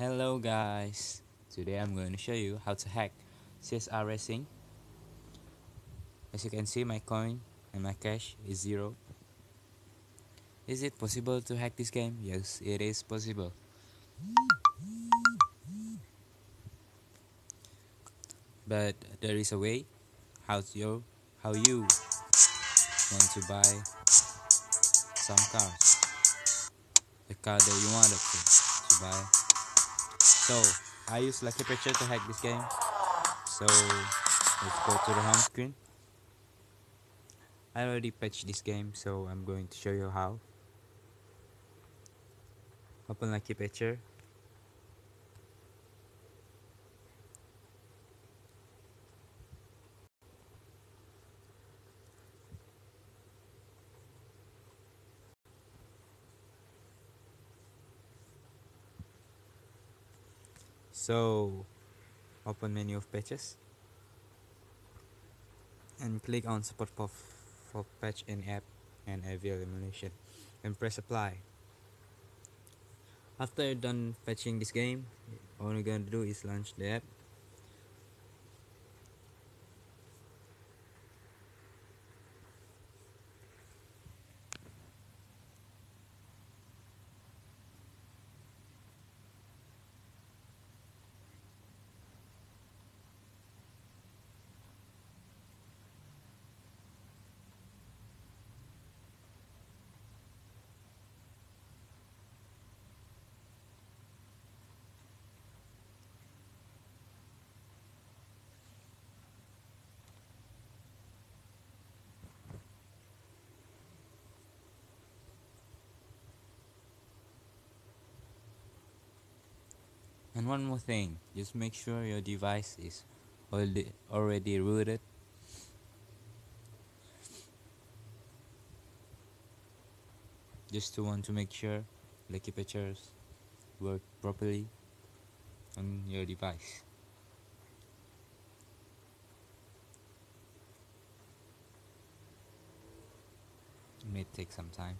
Hello guys, today I'm going to show you how to hack CSR Racing. As you can see my coin and my cash is zero. Is it possible to hack this game? Yes, it is possible. But there is a way how you how you want to buy some cars. The car that you wanted to, to buy. So I use Lucky Patcher to hack this game. So let's go to the home screen. I already patched this game, so I'm going to show you how. Open Lucky Patcher. So open menu of patches and click on support for, for patch in app and LVL emulation and press apply. After you're done patching this game all you're gonna do is launch the app And one more thing, just make sure your device is already rooted. Just to want to make sure Lucky Patchers work properly on your device. May take some time.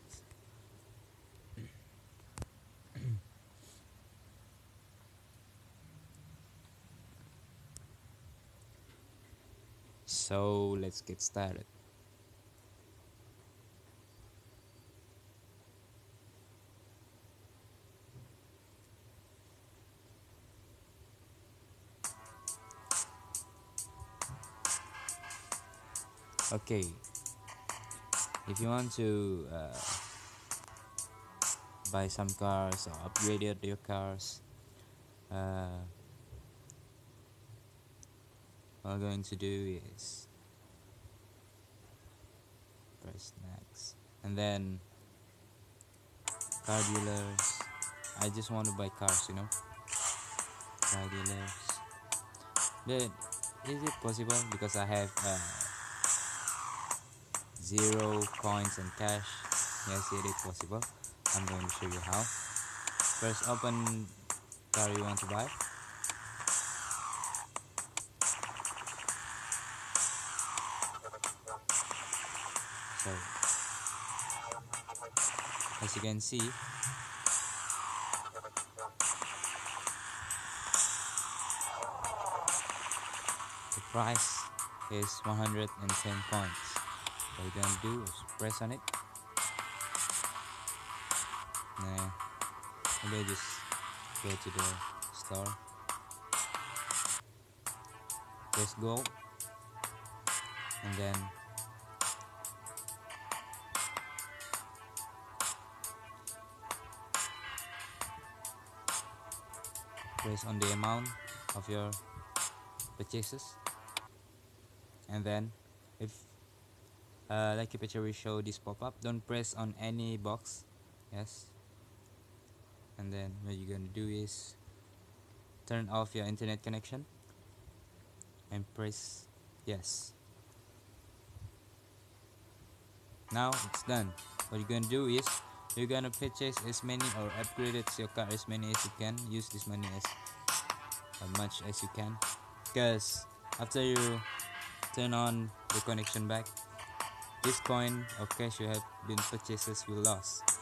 So let's get started. Okay, if you want to uh, buy some cars or upgrade your cars, uh, what I'm going to do is press next. And then car dealers I just want to buy cars you know? Car dealers but is it possible? Because I have uh, zero coins and cash. Yes it is possible. I'm going to show you how. First open car you want to buy as you can see the price is 110 points. What you're gonna do is press on it. Nah, maybe just go to the store. Press go and then based on the amount of your purchases. And then if uh, Lucky Patcher will show this pop-up don't press on any box yes? And then what you're gonna do is turn off your internet connection and press yes. Now it's done. What you're gonna do is you're gonna purchase as many or upgrade your car as many as you can. Use this money as, as much as you can. Because after you turn on the connection back this coin or cash you have been purchases will lost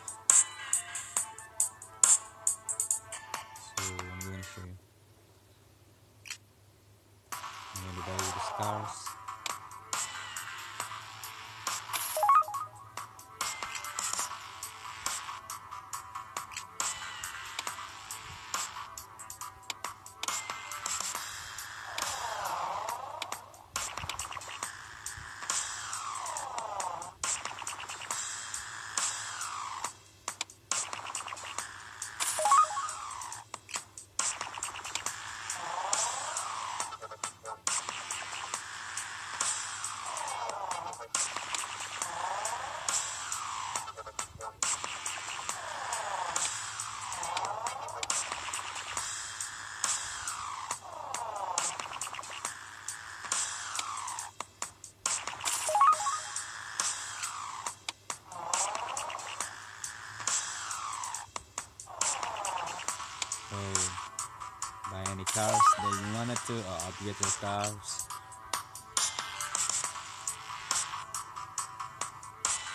to upgrade your cars.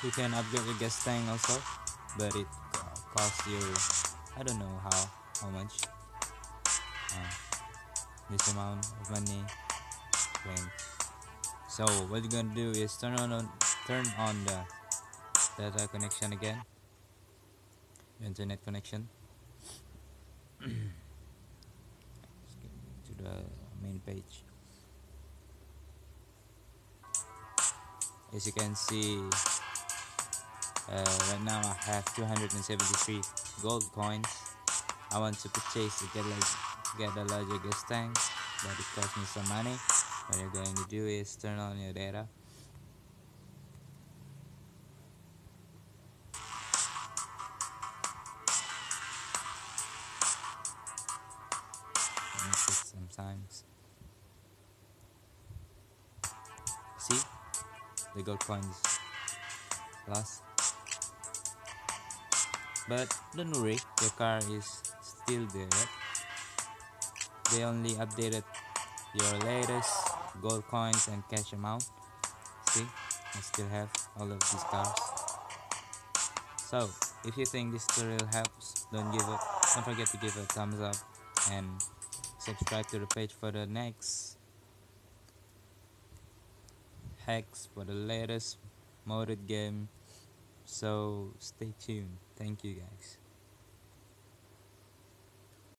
You can upgrade your gas tank also, but it costs you I don't know how how much. Uh, this amount of money. So what you're gonna do is turn on, on turn on the data connection again, internet connection. to the main page. As you can see uh, right now I have 273 gold coins. I want to purchase to get like get a larger gas tank but it costs me some money. What you're going to do is turn on your data. Sometimes. The gold coins lost. But don't worry, your car is still there. They only updated your latest gold coins and cash amount. See? I still have all of these cars. So, if you think this tutorial helps, don't give it don't forget to give a thumbs up and subscribe to the page for the next hacks for the latest modded game. So stay tuned. Thank you guys